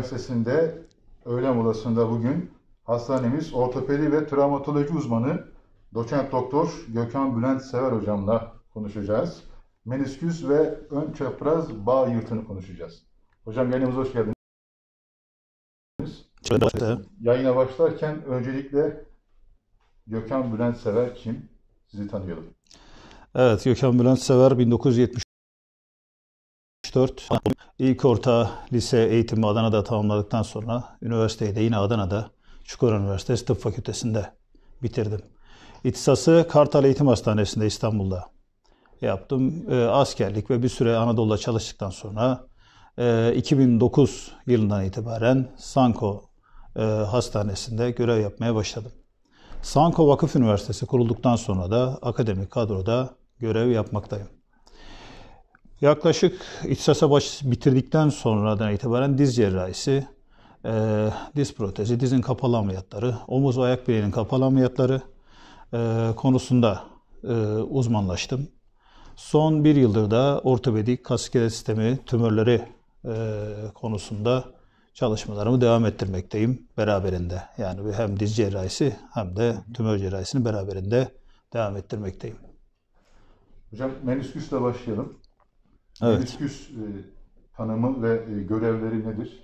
Üniversitesi'nde öğle molasında bugün hastanemiz ortopedi ve travmatoloji uzmanı doçent doktor Gökhan Bülent Sever hocamla konuşacağız. Menisküs ve ön çapraz bağ yırtını konuşacağız. Hocam yayınımıza hoş geldiniz. Yayına başlarken öncelikle Gökhan Bülent Sever kim? Sizi tanıyalım. Evet, Gökhan Bülent Sever 1974 ilk orta lise eğitimi Adana'da tamamladıktan sonra üniversiteyi de yine Adana'da Çukurova Üniversitesi Tıp Fakültesi'nde bitirdim. İhtisası Kartal Eğitim Hastanesi'nde İstanbul'da yaptım. E, askerlik ve bir süre Anadolu'da çalıştıktan sonra e, 2009 yılından itibaren Sanko e, Hastanesi'nde görev yapmaya başladım. Sanko Vakıf Üniversitesi kurulduktan sonra da akademik kadroda görev yapmaktayım. Yaklaşık ihtisasa baş bitirdikten sonradan itibaren diz cerrahisi, e, diz protezi, dizin kapalı ameliyatları, omuz ve ayak bileğinin kapalı ameliyatları e, konusunda e, uzmanlaştım. Son bir yıldır da ortopedik kas sistemi tümörleri e, konusunda çalışmalarımı devam ettirmekteyim beraberinde. Yani hem diz cerrahisi hem de tümör cerrahisini beraberinde devam ettirmekteyim. Hocam menisküsle başlayalım. Evet. Menisküs e, tanımı ve e, görevleri nedir?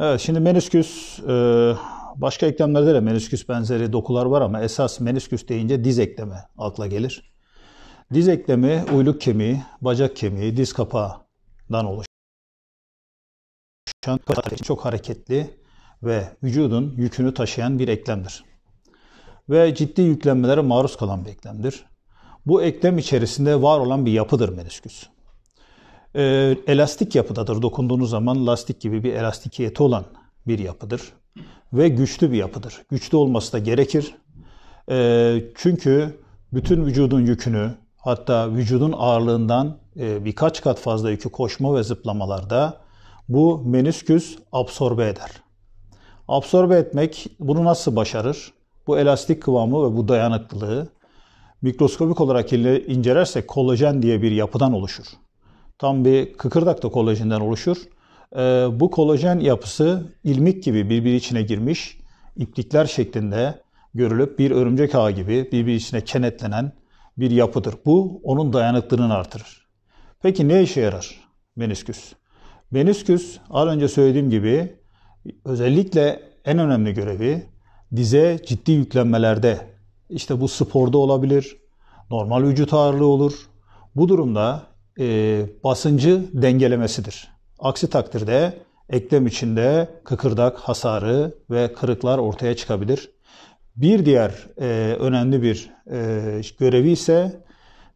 Evet, şimdi menisküs e, başka eklemlerde de menisküs benzeri dokular var ama esas menisküs deyince diz eklemi akla gelir. Diz eklemi uyluk kemiği, bacak kemiği, diz kapağından oluşan çok hareketli ve vücudun yükünü taşıyan bir eklemdir. Ve ciddi yüklenmelere maruz kalan bir eklemdir. Bu eklem içerisinde var olan bir yapıdır menisküs. Ee, elastik yapıdadır. Dokunduğunuz zaman lastik gibi bir elastikiyeti olan bir yapıdır. Ve güçlü bir yapıdır. Güçlü olması da gerekir. Ee, çünkü bütün vücudun yükünü hatta vücudun ağırlığından e, birkaç kat fazla yükü koşma ve zıplamalarda bu menisküs absorbe eder. Absorbe etmek bunu nasıl başarır? Bu elastik kıvamı ve bu dayanıklılığı mikroskopik olarak incelersek kolajen diye bir yapıdan oluşur. Tam bir kıkırdak da kolajenden oluşur. Ee, bu kolajen yapısı ilmik gibi birbiri içine girmiş iplikler şeklinde görülüp bir örümcek ağı gibi birbiri içine kenetlenen bir yapıdır. Bu onun dayanıklılığını artırır. Peki ne işe yarar menisküs? Menisküs az önce söylediğim gibi özellikle en önemli görevi dize ciddi yüklenmelerde işte bu sporda olabilir, normal vücut ağırlığı olur. Bu durumda e, basıncı dengelemesidir. Aksi takdirde eklem içinde kıkırdak hasarı ve kırıklar ortaya çıkabilir. Bir diğer e, önemli bir e, görevi ise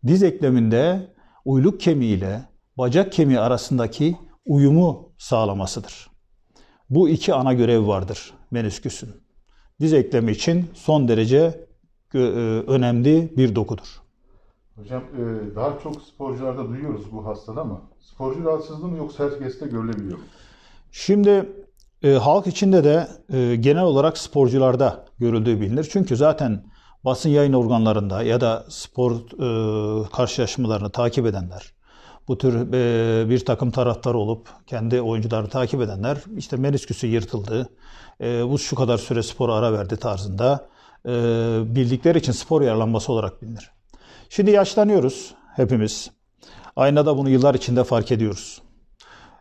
diz ekleminde uyluk kemiği ile bacak kemiği arasındaki uyumu sağlamasıdır. Bu iki ana görev vardır menisküsün. Diz eklemi için son derece e, önemli bir dokudur. Hocam e, daha çok sporcularda duyuyoruz bu hastalığı ama sporcu rahatsızlığı mı yoksa herkeste görülebiliyor mu? Şimdi e, halk içinde de e, genel olarak sporcularda görüldüğü bilinir. Çünkü zaten basın yayın organlarında ya da spor e, karşılaşmalarını takip edenler, bu tür e, bir takım taraftar olup kendi oyuncularını takip edenler işte menisküsü yırtıldı, e, bu şu kadar süre spor ara verdi tarzında e, bildikleri için spor yaralanması olarak bilinir. Şimdi yaşlanıyoruz hepimiz. Aynada bunu yıllar içinde fark ediyoruz.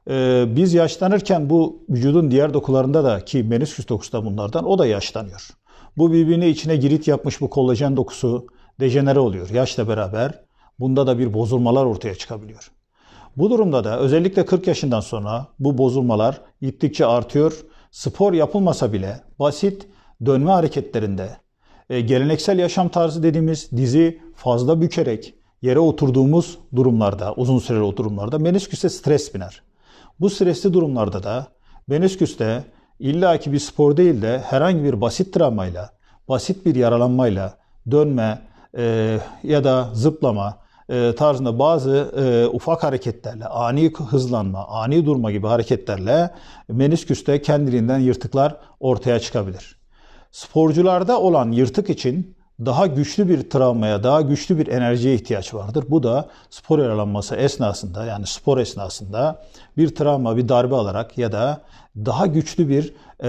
Ee, biz yaşlanırken bu vücudun diğer dokularında da ki menisküs dokusu da bunlardan o da yaşlanıyor. Bu birbirine içine girit yapmış bu kolajen dokusu dejenere oluyor yaşla beraber. Bunda da bir bozulmalar ortaya çıkabiliyor. Bu durumda da özellikle 40 yaşından sonra bu bozulmalar gittikçe artıyor. Spor yapılmasa bile basit dönme hareketlerinde e, geleneksel yaşam tarzı dediğimiz dizi fazla bükerek yere oturduğumuz durumlarda, uzun süreli oturumlarda menisküse stres biner. Bu stresli durumlarda da menisküste illaki bir spor değil de herhangi bir basit travmayla, basit bir yaralanmayla dönme e, ya da zıplama e, tarzında bazı e, ufak hareketlerle, ani hızlanma, ani durma gibi hareketlerle menisküste kendiliğinden yırtıklar ortaya çıkabilir. Sporcularda olan yırtık için daha güçlü bir travmaya, daha güçlü bir enerjiye ihtiyaç vardır. Bu da spor yaralanması esnasında yani spor esnasında bir travma, bir darbe alarak ya da daha güçlü bir e,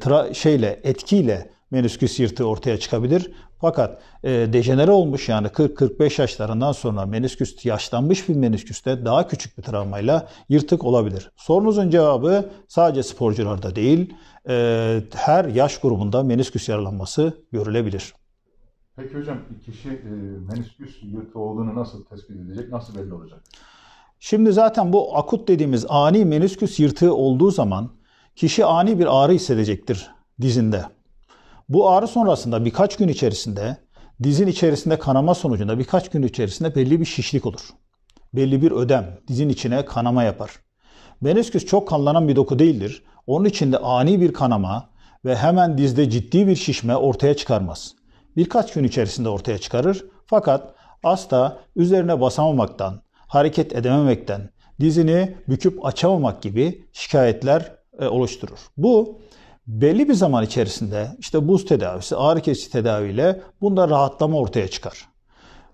tra- şeyle, etkiyle menisküs yırtığı ortaya çıkabilir. Fakat e, dejenere olmuş yani 40-45 yaşlarından sonra menisküs yaşlanmış bir menisküste daha küçük bir travmayla yırtık olabilir. Sorunuzun cevabı sadece sporcularda değil, e, her yaş grubunda menisküs yaralanması görülebilir. Peki hocam kişi e, menisküs yırtığı olduğunu nasıl tespit edecek, nasıl belli olacak? Şimdi zaten bu akut dediğimiz ani menisküs yırtığı olduğu zaman kişi ani bir ağrı hissedecektir dizinde. Bu ağrı sonrasında birkaç gün içerisinde dizin içerisinde kanama sonucunda birkaç gün içerisinde belli bir şişlik olur. Belli bir ödem dizin içine kanama yapar. Menisküs çok kanlanan bir doku değildir. Onun içinde ani bir kanama ve hemen dizde ciddi bir şişme ortaya çıkarmaz. Birkaç gün içerisinde ortaya çıkarır. Fakat hasta üzerine basamamaktan, hareket edememekten, dizini büküp açamamak gibi şikayetler e, oluşturur. Bu belli bir zaman içerisinde işte buz tedavisi, ağrı kesici tedaviyle bunda rahatlama ortaya çıkar.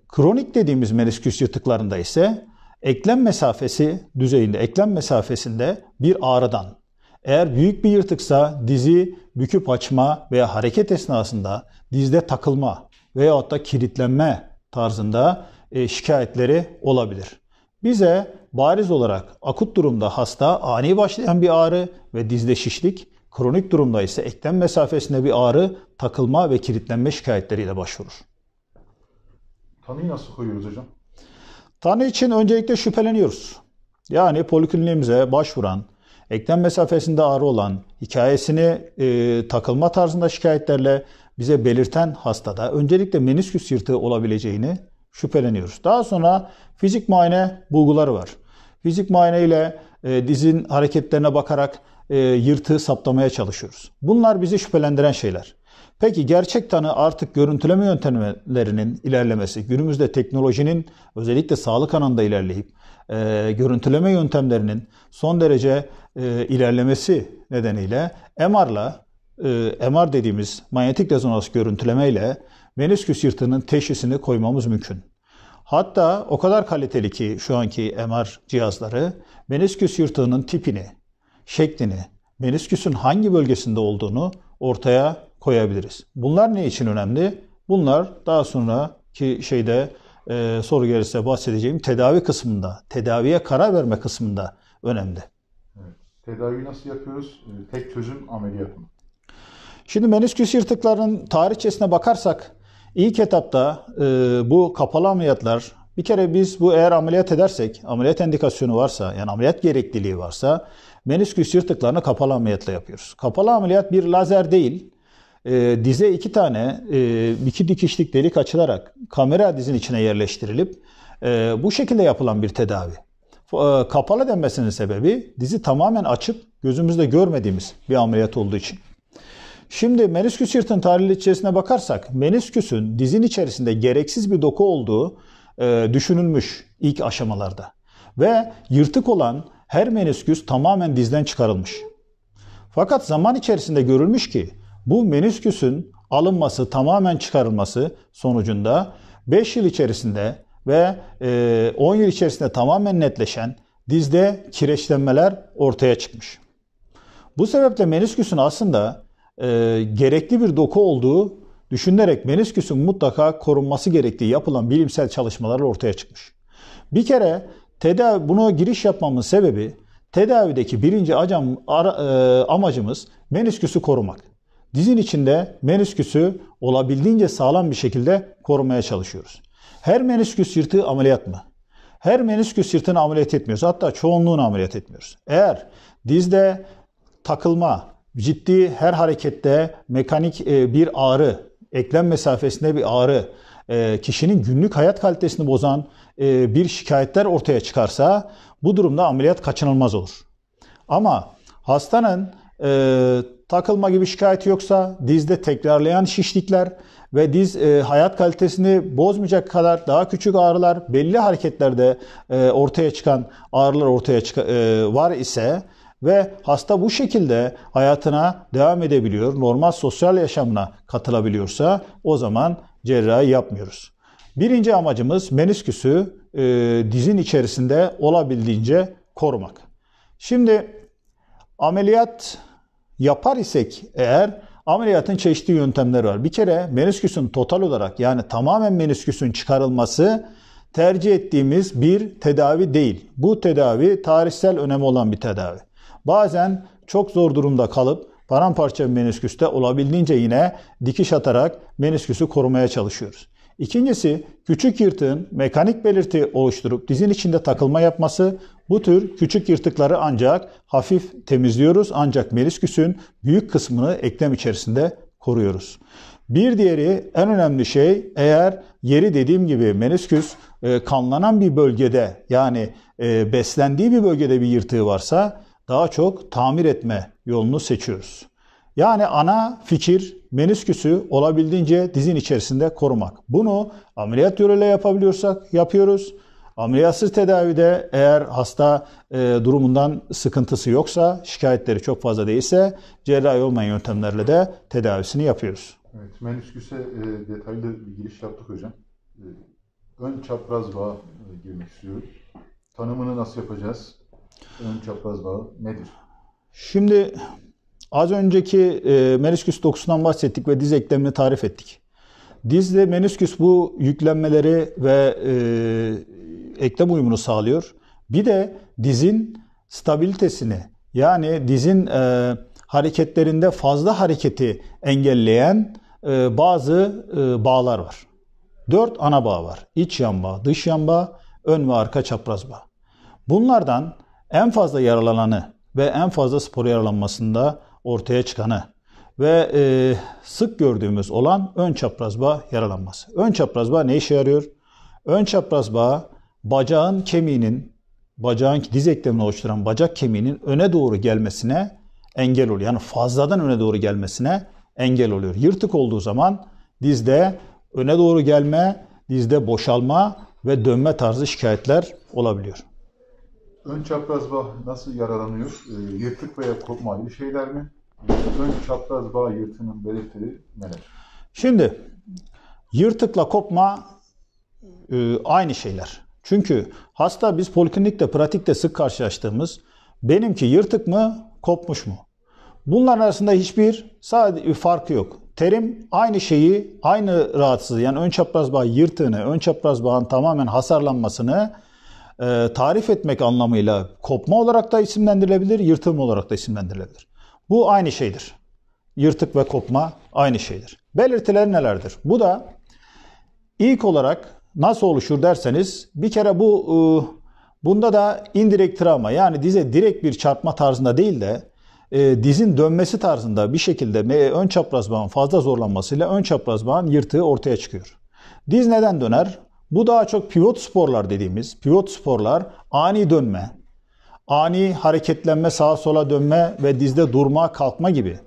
Kronik dediğimiz menisküs yırtıklarında ise eklem mesafesi düzeyinde, eklem mesafesinde bir ağrıdan, eğer büyük bir yırtıksa dizi büküp açma veya hareket esnasında dizde takılma veyahut da kilitlenme tarzında e, şikayetleri olabilir. Bize bariz olarak akut durumda hasta ani başlayan bir ağrı ve dizde şişlik, kronik durumda ise eklem mesafesinde bir ağrı, takılma ve kilitlenme şikayetleriyle başvurur. Tanıyı nasıl koyuyoruz hocam? Tanı için öncelikle şüpheleniyoruz. Yani polikliniğimize başvuran, eklem mesafesinde ağrı olan, hikayesini e, takılma tarzında şikayetlerle bize belirten hastada öncelikle menisküs yırtığı olabileceğini şüpheleniyoruz. Daha sonra fizik muayene bulguları var. Fizik muayene ile e, dizin hareketlerine bakarak e, yırtığı saptamaya çalışıyoruz. Bunlar bizi şüphelendiren şeyler. Peki gerçek tanı artık görüntüleme yöntemlerinin ilerlemesi, günümüzde teknolojinin özellikle sağlık alanında ilerleyip e, görüntüleme yöntemlerinin son derece e, ilerlemesi nedeniyle MR'la e, MR dediğimiz manyetik rezonans görüntüleme ile menisküs yırtığının teşhisini koymamız mümkün. Hatta o kadar kaliteli ki şu anki MR cihazları menisküs yırtığının tipini, şeklini, menisküsün hangi bölgesinde olduğunu ortaya koyabiliriz. Bunlar ne için önemli? Bunlar daha sonraki şeyde e, soru gelirse bahsedeceğim tedavi kısmında, tedaviye karar verme kısmında önemli. Evet. Tedavi nasıl yapıyoruz? E, tek çözüm ameliyat mı? Şimdi menisküs yırtıklarının tarihçesine bakarsak ilk etapta e, bu kapalı ameliyatlar bir kere biz bu eğer ameliyat edersek, ameliyat indikasyonu varsa yani ameliyat gerekliliği varsa menisküs yırtıklarını kapalı ameliyatla yapıyoruz. Kapalı ameliyat bir lazer değil, e, dize iki tane e, iki dikişlik delik açılarak kamera dizin içine yerleştirilip e, bu şekilde yapılan bir tedavi. E, kapalı denmesinin sebebi dizi tamamen açıp gözümüzde görmediğimiz bir ameliyat olduğu için. Şimdi menisküs yırtın tarihçesine bakarsak menisküsün dizin içerisinde gereksiz bir doku olduğu e, düşünülmüş ilk aşamalarda. Ve yırtık olan her menisküs tamamen dizden çıkarılmış. Fakat zaman içerisinde görülmüş ki bu menisküsün alınması, tamamen çıkarılması sonucunda 5 yıl içerisinde ve 10 yıl içerisinde tamamen netleşen dizde kireçlenmeler ortaya çıkmış. Bu sebeple menisküsün aslında e, gerekli bir doku olduğu düşünülerek menisküsün mutlaka korunması gerektiği yapılan bilimsel çalışmalar ortaya çıkmış. Bir kere tedavi buna giriş yapmamın sebebi tedavideki birinci acam, ara, e, amacımız menisküsü korumak. Dizin içinde menisküsü olabildiğince sağlam bir şekilde korumaya çalışıyoruz. Her menisküs yırtığı ameliyat mı? Her menisküs yırtığını ameliyat etmiyoruz. Hatta çoğunluğunu ameliyat etmiyoruz. Eğer dizde takılma, ciddi her harekette mekanik e, bir ağrı, eklem mesafesinde bir ağrı, e, kişinin günlük hayat kalitesini bozan e, bir şikayetler ortaya çıkarsa bu durumda ameliyat kaçınılmaz olur. Ama hastanın takılma gibi şikayeti yoksa dizde tekrarlayan şişlikler ve diz e, hayat kalitesini bozmayacak kadar daha küçük ağrılar belli hareketlerde e, ortaya çıkan ağrılar ortaya çık e, var ise ve hasta bu şekilde hayatına devam edebiliyor, normal sosyal yaşamına katılabiliyorsa o zaman cerrahi yapmıyoruz. Birinci amacımız menisküsü e, dizin içerisinde olabildiğince korumak. Şimdi ameliyat yapar isek eğer ameliyatın çeşitli yöntemleri var. Bir kere menisküsün total olarak yani tamamen menisküsün çıkarılması tercih ettiğimiz bir tedavi değil. Bu tedavi tarihsel önemi olan bir tedavi. Bazen çok zor durumda kalıp paramparça bir menisküste olabildiğince yine dikiş atarak menisküsü korumaya çalışıyoruz. İkincisi küçük yırtığın mekanik belirti oluşturup dizin içinde takılma yapması. Bu tür küçük yırtıkları ancak hafif temizliyoruz ancak menisküsün büyük kısmını eklem içerisinde koruyoruz. Bir diğeri en önemli şey eğer yeri dediğim gibi menisküs e, kanlanan bir bölgede yani e, beslendiği bir bölgede bir yırtığı varsa daha çok tamir etme yolunu seçiyoruz. Yani ana fikir menisküsü olabildiğince dizin içerisinde korumak. Bunu ameliyat yoluyla yapabiliyorsak yapıyoruz. Ameliyatsız tedavide eğer hasta e, durumundan sıkıntısı yoksa, şikayetleri çok fazla değilse cerrahi olmayan yöntemlerle de tedavisini yapıyoruz. Evet, menisküse e, detaylı bir giriş yaptık hocam. E, ön çapraz bağ e, girmek istiyorum. Tanımını nasıl yapacağız? Ön çapraz bağ nedir? Şimdi az önceki e, menisküs dokusundan bahsettik ve diz eklemini tarif ettik. Dizde menisküs bu yüklenmeleri ve e, eklem uyumunu sağlıyor. Bir de dizin stabilitesini yani dizin e, hareketlerinde fazla hareketi engelleyen e, bazı e, bağlar var. Dört ana bağ var. İç yan bağ, dış yan bağ, ön ve arka çapraz bağ. Bunlardan en fazla yaralananı ve en fazla spor yaralanmasında ortaya çıkanı ve e, sık gördüğümüz olan ön çapraz bağ yaralanması. Ön çapraz bağ ne işe yarıyor? Ön çapraz bağ bacağın kemiğinin, bacağın diz eklemini oluşturan bacak kemiğinin öne doğru gelmesine engel oluyor. Yani fazladan öne doğru gelmesine engel oluyor. Yırtık olduğu zaman dizde öne doğru gelme, dizde boşalma ve dönme tarzı şikayetler olabiliyor. Ön çapraz bağ nasıl yaralanıyor? E, yırtık veya kopma ayrı şeyler mi? Ön çapraz bağ yırtığının belirtileri neler? Şimdi yırtıkla kopma e, aynı şeyler. Çünkü hasta biz poliklinikte, pratikte sık karşılaştığımız benimki yırtık mı, kopmuş mu? Bunların arasında hiçbir sadece bir farkı yok. Terim aynı şeyi, aynı rahatsızlığı yani ön çapraz bağ yırtığını, ön çapraz bağın tamamen hasarlanmasını e, tarif etmek anlamıyla kopma olarak da isimlendirilebilir, yırtım olarak da isimlendirilebilir. Bu aynı şeydir. Yırtık ve kopma aynı şeydir. Belirtiler nelerdir? Bu da ilk olarak nasıl oluşur derseniz bir kere bu e, bunda da indirekt travma yani dize direkt bir çarpma tarzında değil de e, dizin dönmesi tarzında bir şekilde ön çapraz bağın fazla zorlanmasıyla ön çapraz bağın yırtığı ortaya çıkıyor. Diz neden döner? Bu daha çok pivot sporlar dediğimiz pivot sporlar ani dönme, ani hareketlenme, sağa sola dönme ve dizde durma, kalkma gibi.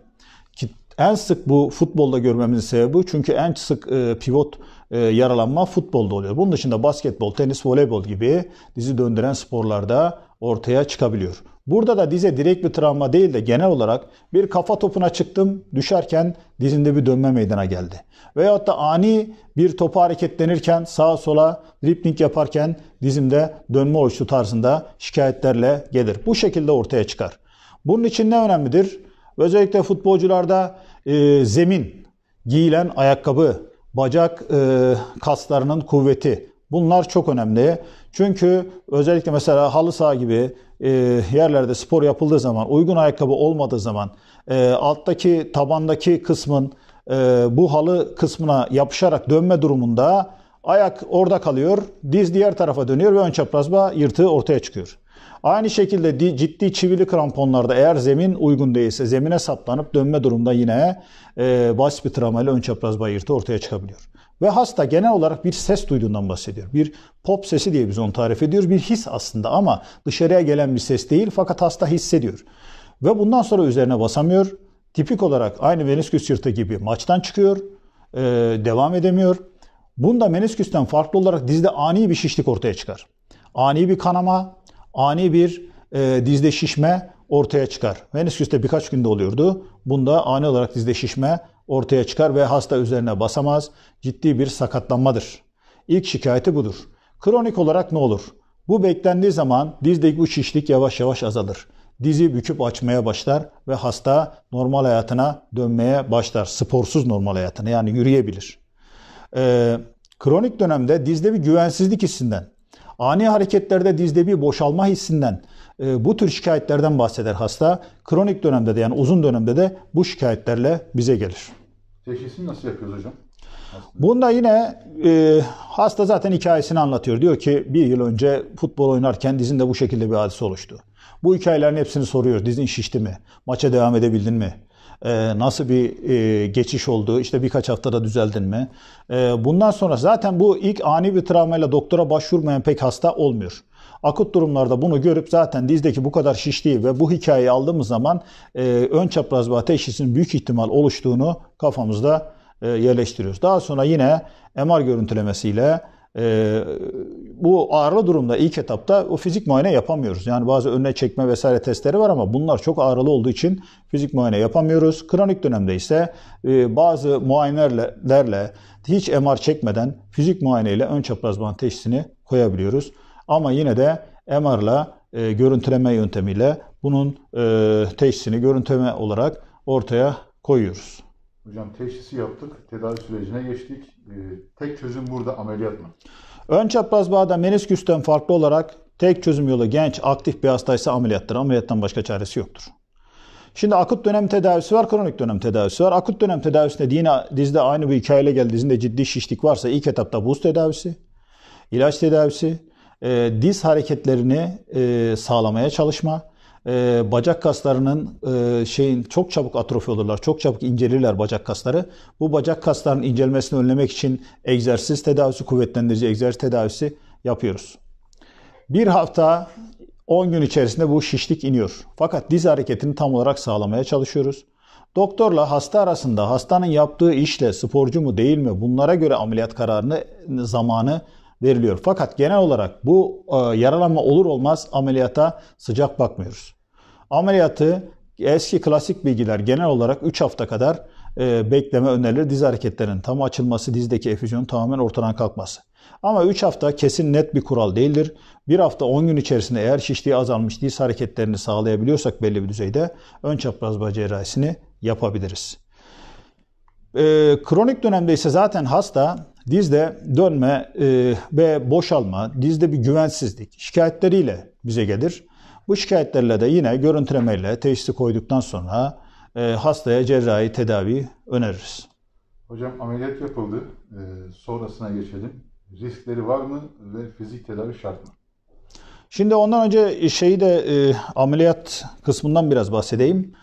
Ki en sık bu futbolda görmemizin sebebi çünkü en sık e, pivot e, yaralanma futbolda oluyor. Bunun dışında basketbol, tenis, voleybol gibi dizi döndüren sporlarda ortaya çıkabiliyor. Burada da dize direkt bir travma değil de genel olarak bir kafa topuna çıktım düşerken dizinde bir dönme meydana geldi. Veyahut da ani bir topu hareketlenirken sağa sola dribbling yaparken dizimde dönme oluştu tarzında şikayetlerle gelir. Bu şekilde ortaya çıkar. Bunun için ne önemlidir? Özellikle futbolcularda e, zemin, giyilen ayakkabı, bacak e, kaslarının kuvveti bunlar çok önemli. Çünkü özellikle mesela halı saha gibi e, yerlerde spor yapıldığı zaman, uygun ayakkabı olmadığı zaman e, alttaki tabandaki kısmın e, bu halı kısmına yapışarak dönme durumunda ayak orada kalıyor, diz diğer tarafa dönüyor ve ön çapraz bağ yırtığı ortaya çıkıyor. Aynı şekilde ciddi çivili kramponlarda eğer zemin uygun değilse zemine saplanıp dönme durumunda yine e, basit bir travmayla ön çapraz bağ yırtığı ortaya çıkabiliyor. Ve hasta genel olarak bir ses duyduğundan bahsediyor. Bir pop sesi diye biz onu tarif ediyoruz. Bir his aslında ama dışarıya gelen bir ses değil fakat hasta hissediyor. Ve bundan sonra üzerine basamıyor. Tipik olarak aynı menisküs yırtığı gibi maçtan çıkıyor. E, devam edemiyor. Bunda menisküsten farklı olarak dizde ani bir şişlik ortaya çıkar. Ani bir kanama, ani bir e, dizde şişme ortaya çıkar. Menisküste birkaç günde oluyordu. Bunda ani olarak dizde şişme ortaya çıkar ve hasta üzerine basamaz. Ciddi bir sakatlanmadır. İlk şikayeti budur. Kronik olarak ne olur? Bu beklendiği zaman dizdeki bu şişlik yavaş yavaş azalır. Dizi büküp açmaya başlar ve hasta normal hayatına dönmeye başlar. Sporsuz normal hayatına yani yürüyebilir. Ee, kronik dönemde dizde bir güvensizlik hissinden, ani hareketlerde dizde bir boşalma hissinden, bu tür şikayetlerden bahseder hasta. Kronik dönemde de yani uzun dönemde de bu şikayetlerle bize gelir. Teşhisini nasıl yapıyoruz hocam? Bunda yine e, hasta zaten hikayesini anlatıyor. Diyor ki bir yıl önce futbol oynarken dizinde bu şekilde bir hadise oluştu. Bu hikayelerin hepsini soruyor. Dizin şişti mi? Maça devam edebildin mi? Ee, nasıl bir e, geçiş oldu? İşte birkaç haftada düzeldin mi? Ee, bundan sonra zaten bu ilk ani bir travmayla doktora başvurmayan pek hasta olmuyor. Akut durumlarda bunu görüp zaten dizdeki bu kadar şiştiği ve bu hikayeyi aldığımız zaman e, ön çapraz bağ teşhisinin büyük ihtimal oluştuğunu kafamızda e, yerleştiriyoruz. Daha sonra yine MR görüntülemesiyle e, bu ağrılı durumda ilk etapta o fizik muayene yapamıyoruz. Yani bazı önüne çekme vesaire testleri var ama bunlar çok ağrılı olduğu için fizik muayene yapamıyoruz. Kronik dönemde ise e, bazı muayenelerle hiç MR çekmeden fizik muayeneyle ön çapraz bant teşhisini koyabiliyoruz. Ama yine de MR'la e, görüntüleme yöntemiyle bunun e, teşhisini görüntüleme olarak ortaya koyuyoruz. Hocam teşhisi yaptık, tedavi sürecine geçtik. Ee, tek çözüm burada ameliyat mı? Ön çapraz bağda menisküsten farklı olarak tek çözüm yolu genç, aktif bir hastaysa ameliyattır. Ameliyattan başka çaresi yoktur. Şimdi akut dönem tedavisi var, kronik dönem tedavisi var. Akut dönem tedavisinde yine dizde aynı bir hikayeyle geldi. Dizinde ciddi şişlik varsa ilk etapta buz tedavisi, ilaç tedavisi, e, diz hareketlerini e, sağlamaya çalışma, e, bacak kaslarının e, şeyin çok çabuk atrofi olurlar. Çok çabuk incelirler bacak kasları. Bu bacak kaslarının incelmesini önlemek için egzersiz tedavisi, kuvvetlendirici egzersiz tedavisi yapıyoruz. Bir hafta 10 gün içerisinde bu şişlik iniyor. Fakat diz hareketini tam olarak sağlamaya çalışıyoruz. Doktorla hasta arasında hastanın yaptığı işle sporcu mu değil mi bunlara göre ameliyat kararını zamanı veriliyor. Fakat genel olarak bu e, yaralanma olur olmaz ameliyata sıcak bakmıyoruz. Ameliyatı eski klasik bilgiler genel olarak 3 hafta kadar e, bekleme önerilir. Diz hareketlerinin tam açılması, dizdeki efüzyonun tamamen ortadan kalkması. Ama 3 hafta kesin net bir kural değildir. 1 hafta 10 gün içerisinde eğer şişliği azalmış diz hareketlerini sağlayabiliyorsak belli bir düzeyde ön çapraz bağ cerrahisini yapabiliriz. E, kronik dönemde ise zaten hasta dizde dönme e, ve boşalma, dizde bir güvensizlik şikayetleriyle bize gelir. Bu şikayetlerle de yine görüntülemeyle teşhisi koyduktan sonra e, hastaya cerrahi tedavi öneririz. Hocam ameliyat yapıldı. E, sonrasına geçelim. Riskleri var mı ve fizik tedavi şart mı? Şimdi ondan önce şeyi de e, ameliyat kısmından biraz bahsedeyim.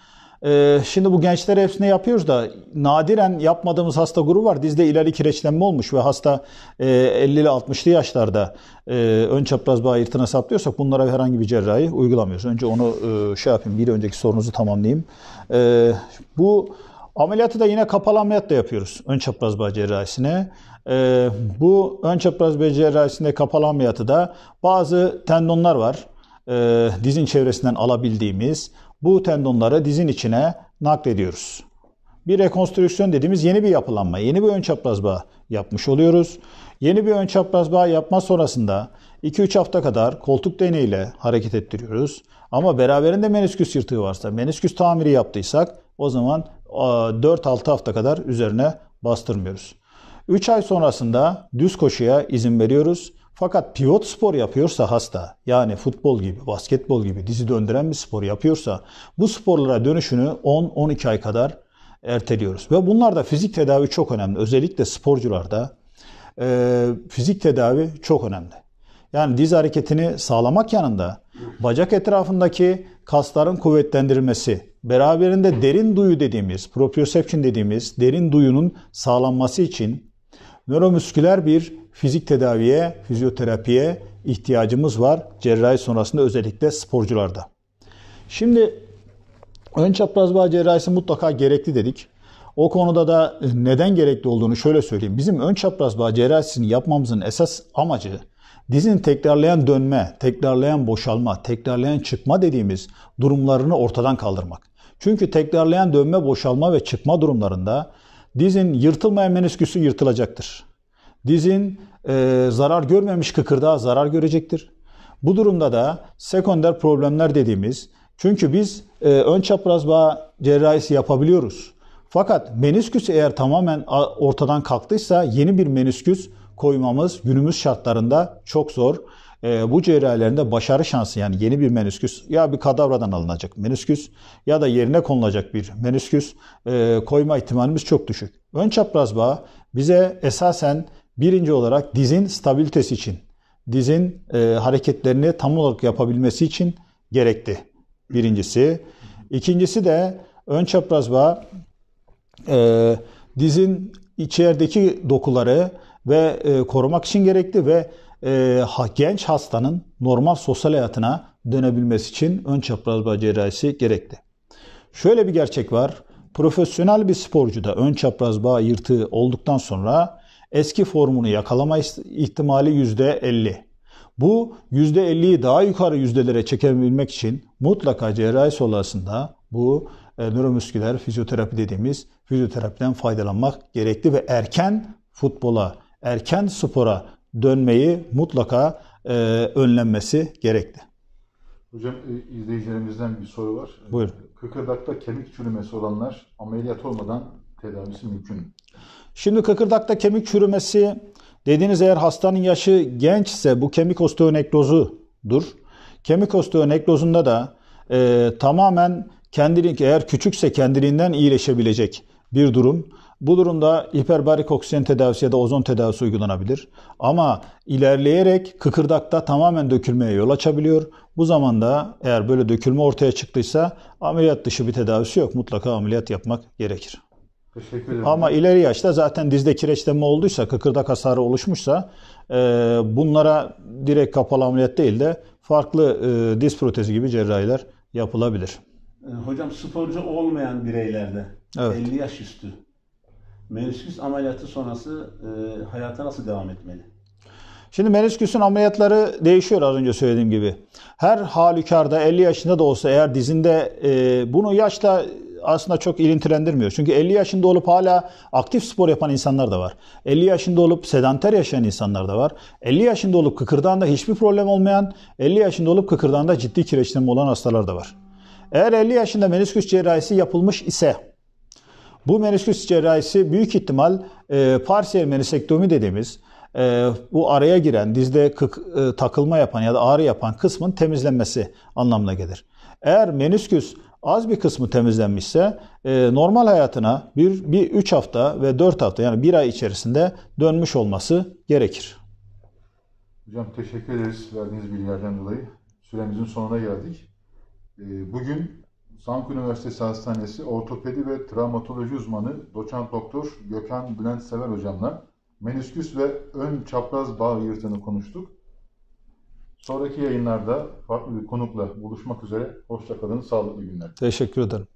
Ee, şimdi bu gençler hepsini yapıyoruz da nadiren yapmadığımız hasta grubu var. Dizde ileri kireçlenme olmuş ve hasta e, 50'li 60'lı yaşlarda e, ön çapraz bağ yırtına saplıyorsak bunlara herhangi bir cerrahi uygulamıyoruz. Önce onu e, şey yapayım bir önceki sorunuzu tamamlayayım. E, bu ameliyatı da yine kapalı ameliyatla yapıyoruz ön çapraz bağ cerrahisine. E, bu ön çapraz bağ cerrahisinde kapalı ameliyatı da bazı tendonlar var. E, dizin çevresinden alabildiğimiz bu tendonları dizin içine naklediyoruz. Bir rekonstrüksiyon dediğimiz yeni bir yapılanma, yeni bir ön çapraz bağ yapmış oluyoruz. Yeni bir ön çapraz bağ yapma sonrasında 2-3 hafta kadar koltuk değneğiyle hareket ettiriyoruz. Ama beraberinde menisküs yırtığı varsa, menisküs tamiri yaptıysak o zaman 4-6 hafta kadar üzerine bastırmıyoruz. 3 ay sonrasında düz koşuya izin veriyoruz. Fakat pivot spor yapıyorsa hasta yani futbol gibi, basketbol gibi dizi döndüren bir spor yapıyorsa bu sporlara dönüşünü 10-12 ay kadar erteliyoruz. Ve bunlarda fizik tedavi çok önemli. Özellikle sporcularda e, fizik tedavi çok önemli. Yani diz hareketini sağlamak yanında bacak etrafındaki kasların kuvvetlendirilmesi, beraberinde derin duyu dediğimiz, proprioception dediğimiz derin duyunun sağlanması için nöromüsküler bir fizik tedaviye, fizyoterapiye ihtiyacımız var. Cerrahi sonrasında özellikle sporcularda. Şimdi ön çapraz bağ cerrahisi mutlaka gerekli dedik. O konuda da neden gerekli olduğunu şöyle söyleyeyim. Bizim ön çapraz bağ cerrahisini yapmamızın esas amacı dizin tekrarlayan dönme, tekrarlayan boşalma, tekrarlayan çıkma dediğimiz durumlarını ortadan kaldırmak. Çünkü tekrarlayan dönme, boşalma ve çıkma durumlarında dizin yırtılmayan menisküsü yırtılacaktır. Dizin e, zarar görmemiş kıkırdağı zarar görecektir. Bu durumda da sekonder problemler dediğimiz çünkü biz e, ön çapraz bağ cerrahisi yapabiliyoruz. Fakat menisküs eğer tamamen ortadan kalktıysa yeni bir menisküs koymamız günümüz şartlarında çok zor. E, bu cerrahilerinde başarı şansı yani yeni bir menisküs ya bir kadavradan alınacak menisküs ya da yerine konulacak bir menisküs e, koyma ihtimalimiz çok düşük. Ön çapraz bağ bize esasen birinci olarak dizin stabilitesi için, dizin e, hareketlerini tam olarak yapabilmesi için gerekli. Birincisi. İkincisi de ön çapraz bağ e, dizin içerideki dokuları ve e, korumak için gerekli ve e, genç hastanın normal sosyal hayatına dönebilmesi için ön çapraz bağ cerrahisi gerekli. Şöyle bir gerçek var. Profesyonel bir sporcuda ön çapraz bağ yırtığı olduktan sonra eski formunu yakalama ihtimali %50. Bu %50'yi daha yukarı yüzdelere çekebilmek için mutlaka cerrahi sonrasında bu e, nöromüsküler fizyoterapi dediğimiz fizyoterapiden faydalanmak gerekli ve erken futbola, erken spora dönmeyi mutlaka e, önlenmesi gerekli. Hocam e, izleyicilerimizden bir soru var. Buyurun. Kıkırdakta kemik çürümesi olanlar ameliyat olmadan tedavisi mümkün mü? Şimdi kıkırdakta kemik çürümesi dediğiniz eğer hastanın yaşı gençse bu kemik osteonekrozudur. Kemik osteonekrozunda da e, tamamen kendini eğer küçükse kendiliğinden iyileşebilecek bir durum. Bu durumda hiperbarik oksijen tedavisi ya da ozon tedavisi uygulanabilir. Ama ilerleyerek kıkırdakta tamamen dökülmeye yol açabiliyor. Bu zamanda eğer böyle dökülme ortaya çıktıysa ameliyat dışı bir tedavisi yok. Mutlaka ameliyat yapmak gerekir. Teşekkür ederim. Ama ileri yaşta zaten dizde kireçlenme olduysa, kıkırdak hasarı oluşmuşsa e, bunlara direkt kapalı ameliyat değil de farklı e, diz protezi gibi cerrahiler yapılabilir. E, hocam sporcu olmayan bireylerde evet. 50 yaş üstü menisküs ameliyatı sonrası e, hayata nasıl devam etmeli? Şimdi menisküsün ameliyatları değişiyor az önce söylediğim gibi. Her halükarda 50 yaşında da olsa eğer dizinde e, bunu yaşla aslında çok ilintilendirmiyor. Çünkü 50 yaşında olup hala aktif spor yapan insanlar da var. 50 yaşında olup sedanter yaşayan insanlar da var. 50 yaşında olup kıkırdağında hiçbir problem olmayan, 50 yaşında olup kıkırdağında ciddi kireçlenme olan hastalar da var. Eğer 50 yaşında menisküs cerrahisi yapılmış ise bu menisküs cerrahisi büyük ihtimal e, parsiyel menisektomi dediğimiz e, bu araya giren dizde kık, e, takılma yapan ya da ağrı yapan kısmın temizlenmesi anlamına gelir. Eğer menisküs az bir kısmı temizlenmişse e, normal hayatına bir, bir 3 hafta ve 4 hafta yani bir ay içerisinde dönmüş olması gerekir. Hocam teşekkür ederiz verdiğiniz bilgilerden dolayı. Süremizin sonuna geldik. E, bugün Sank Üniversitesi Hastanesi ortopedi ve travmatoloji uzmanı doçent doktor Gökhan Bülent Sever hocamla menisküs ve ön çapraz bağ yırtığını konuştuk. Sonraki yayınlarda farklı bir konukla buluşmak üzere. Hoşçakalın, sağlıklı günler. Teşekkür ederim.